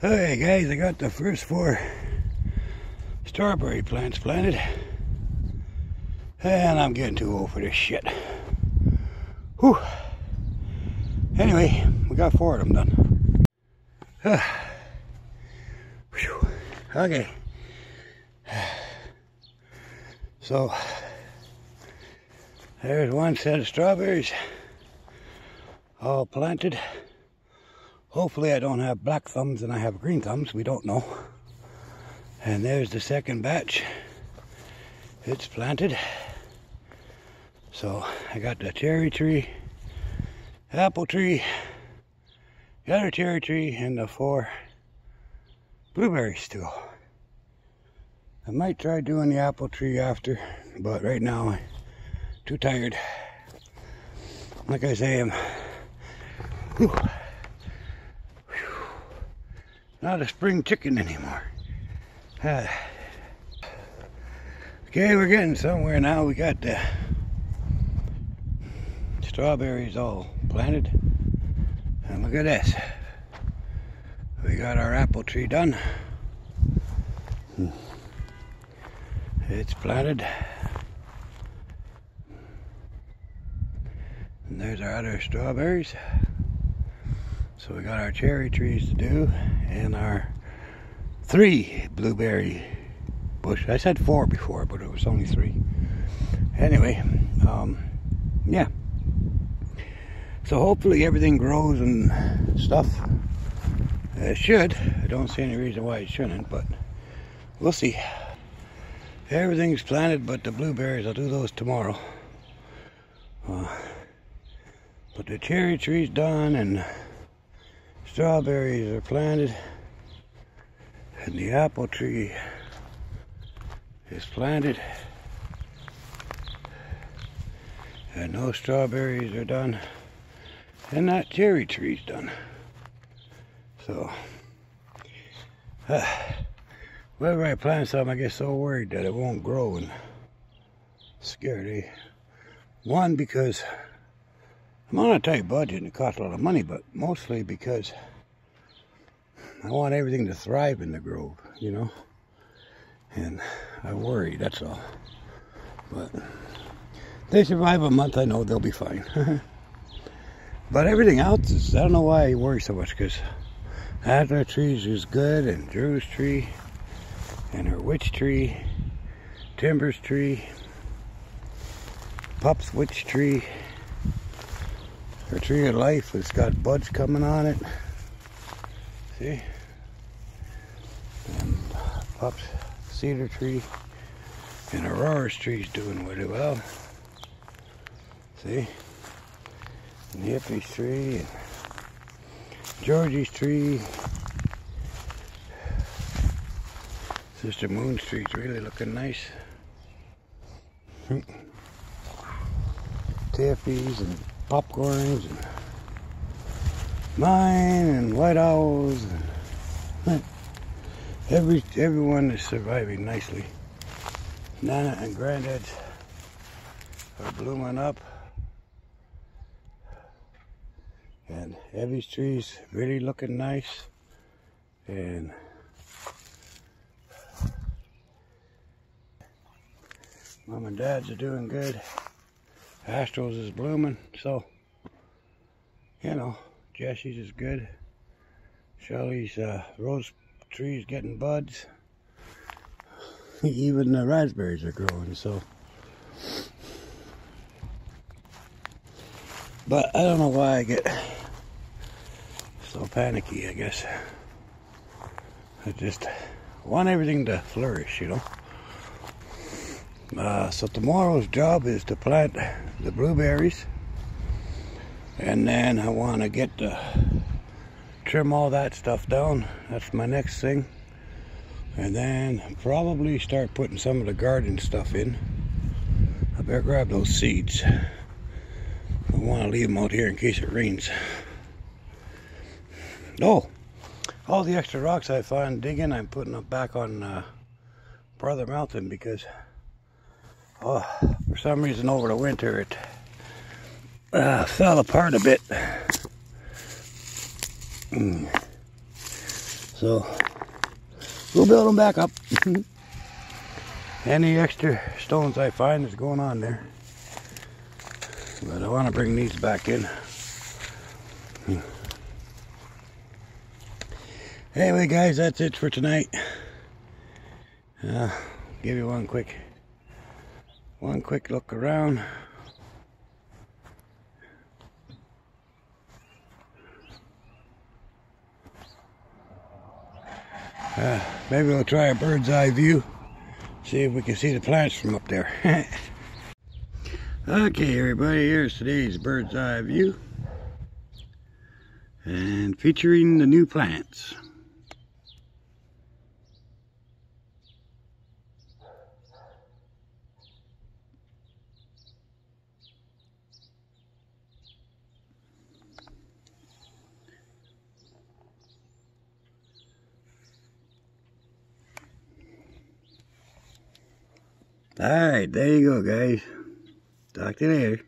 Hey guys, I got the first four strawberry plants planted. And I'm getting too old for this shit. Whew. Anyway, we got four of them done. okay. So, there's one set of strawberries all planted. Hopefully I don't have black thumbs and I have green thumbs. We don't know. And there's the second batch. It's planted. So I got the cherry tree, apple tree, the other cherry tree, and the four blueberries still. I might try doing the apple tree after, but right now I'm too tired. Like I say, I'm whew, not a spring chicken anymore. Uh, okay, we're getting somewhere now. We got the strawberries all planted. And look at this. We got our apple tree done. It's planted. And there's our other strawberries. So we got our cherry trees to do and our three blueberry bush. I said four before, but it was only three. Anyway, um, yeah. So hopefully everything grows and stuff. It should. I don't see any reason why it shouldn't, but we'll see. Everything's planted but the blueberries. I'll do those tomorrow. Uh, but the cherry tree's done and strawberries are planted. And the apple tree is planted. And those strawberries are done. And that cherry tree's done. So, uh, whenever I plant something, I get so worried that it won't grow and scared. Eh? One, because And it costs a lot of money, but mostly because I want everything to thrive in the grove, you know? And I worry, that's all. But they survive a month, I know they'll be fine. but everything else is, I don't know why I worry so much, because Adler trees is good, and Drew's tree, and her witch tree, Timber's tree, Pup's witch tree, her tree of life It's got buds coming on it. See? And Pup's cedar tree and Aurora's tree's doing really well. See? And the Hippie's tree and Georgie's tree. Sister Moon's tree's really looking nice. Tiffy's and popcorns and mine and white owls and every everyone is surviving nicely. Nana and Granddad's are blooming up. And Evie's trees really looking nice. And Mom and Dad's are doing good. Astros is blooming, so you know, Jesse's is good. Shelly's uh, rose trees getting buds. Even the raspberries are growing, so. But I don't know why I get so panicky, I guess. I just want everything to flourish, you know. Uh, so tomorrow's job is to plant the blueberries. And then I want to get the, trim all that stuff down. That's my next thing. And then probably start putting some of the garden stuff in. I better grab those seeds. I want to leave them out here in case it rains. Oh, all the extra rocks I find digging, I'm putting them back on uh, Brother Mountain because oh, for some reason over the winter it uh, fell apart a bit. Mm. So we'll build them back up. Any extra stones I find is going on there. But I want to bring these back in. Anyway, guys, that's it for tonight. Uh, give you one quick, one quick look around. Uh, maybe we'll try a bird's eye view. See if we can see the plants from up there. okay, everybody, here's today's bird's eye view. And featuring the new plants. All right, there you go, guys. Talk to you later.